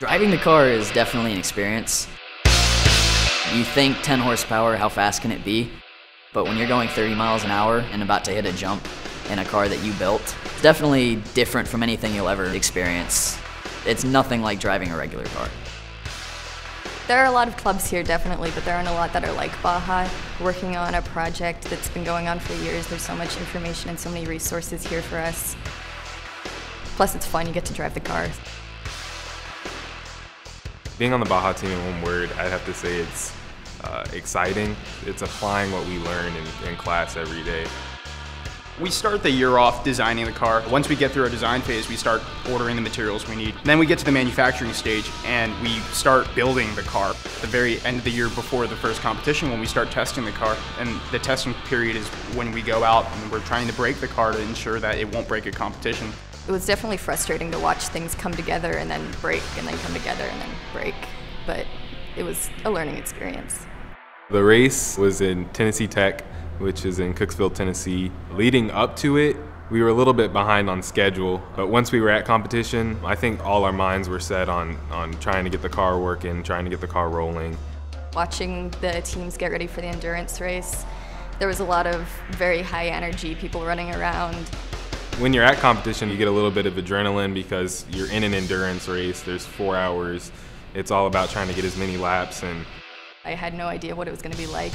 Driving the car is definitely an experience. You think 10 horsepower, how fast can it be? But when you're going 30 miles an hour and about to hit a jump in a car that you built, it's definitely different from anything you'll ever experience. It's nothing like driving a regular car. There are a lot of clubs here, definitely, but there aren't a lot that are like Baja. Working on a project that's been going on for years, there's so much information and so many resources here for us. Plus, it's fun, you get to drive the car. Being on the Baja team in one word, I'd have to say it's uh, exciting. It's applying what we learn in, in class every day. We start the year off designing the car. Once we get through our design phase, we start ordering the materials we need. Then we get to the manufacturing stage and we start building the car. The very end of the year before the first competition when we start testing the car. And the testing period is when we go out and we're trying to break the car to ensure that it won't break a competition. It was definitely frustrating to watch things come together and then break and then come together and then break. But it was a learning experience. The race was in Tennessee Tech which is in Cookeville, Tennessee. Leading up to it, we were a little bit behind on schedule, but once we were at competition, I think all our minds were set on, on trying to get the car working, trying to get the car rolling. Watching the teams get ready for the endurance race, there was a lot of very high energy, people running around. When you're at competition, you get a little bit of adrenaline because you're in an endurance race. There's four hours. It's all about trying to get as many laps and I had no idea what it was going to be like,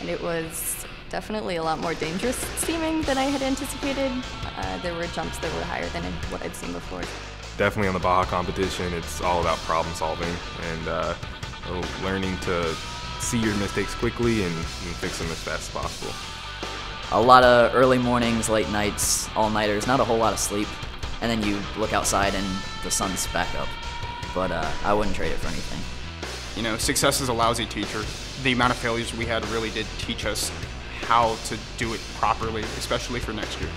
and it was definitely a lot more dangerous seeming than I had anticipated. Uh, there were jumps that were higher than what I'd seen before. Definitely on the Baja competition, it's all about problem solving and uh, learning to see your mistakes quickly and, and fix them as fast as possible. A lot of early mornings, late nights, all-nighters, not a whole lot of sleep. And then you look outside and the sun's back up. But uh, I wouldn't trade it for anything. You know, success is a lousy teacher. The amount of failures we had really did teach us how to do it properly, especially for next year.